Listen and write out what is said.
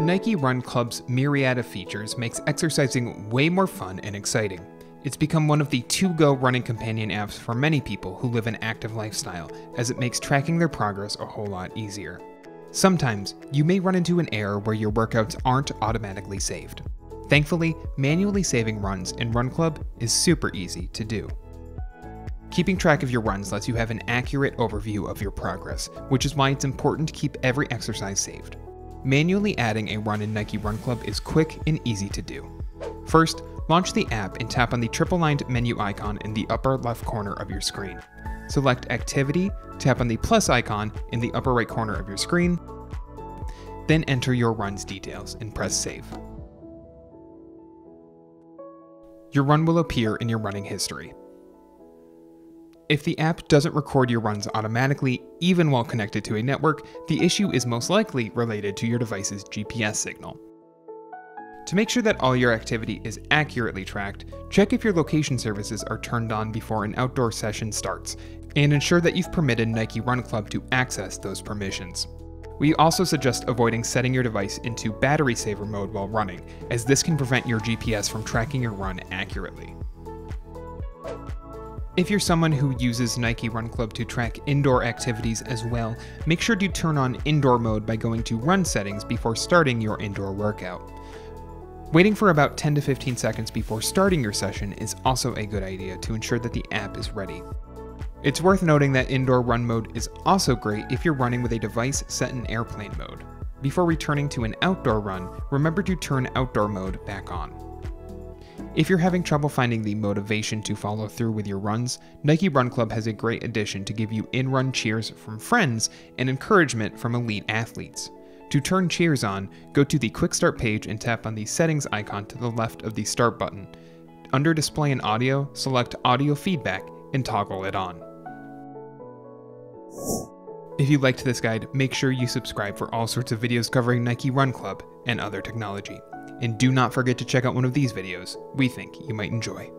Nike Run Club's myriad of features makes exercising way more fun and exciting. It's become one of the to go running companion apps for many people who live an active lifestyle, as it makes tracking their progress a whole lot easier. Sometimes, you may run into an error where your workouts aren't automatically saved. Thankfully, manually saving runs in Run Club is super easy to do. Keeping track of your runs lets you have an accurate overview of your progress, which is why it's important to keep every exercise saved. Manually adding a run in Nike Run Club is quick and easy to do. First, launch the app and tap on the triple lined menu icon in the upper left corner of your screen. Select Activity, tap on the plus icon in the upper right corner of your screen, then enter your run's details and press Save. Your run will appear in your running history. If the app doesn't record your runs automatically, even while connected to a network, the issue is most likely related to your device's GPS signal. To make sure that all your activity is accurately tracked, check if your location services are turned on before an outdoor session starts, and ensure that you've permitted Nike Run Club to access those permissions. We also suggest avoiding setting your device into battery saver mode while running, as this can prevent your GPS from tracking your run accurately. If you're someone who uses Nike Run Club to track indoor activities as well, make sure to turn on indoor mode by going to Run settings before starting your indoor workout. Waiting for about 10 to 15 seconds before starting your session is also a good idea to ensure that the app is ready. It's worth noting that indoor run mode is also great if you're running with a device set in airplane mode. Before returning to an outdoor run, remember to turn outdoor mode back on. If you're having trouble finding the motivation to follow through with your runs, Nike Run Club has a great addition to give you in run cheers from friends and encouragement from elite athletes. To turn cheers on, go to the Quick Start page and tap on the Settings icon to the left of the Start button. Under Display and Audio, select Audio Feedback and toggle it on. If you liked this guide, make sure you subscribe for all sorts of videos covering Nike Run Club and other technology. And do not forget to check out one of these videos, we think you might enjoy.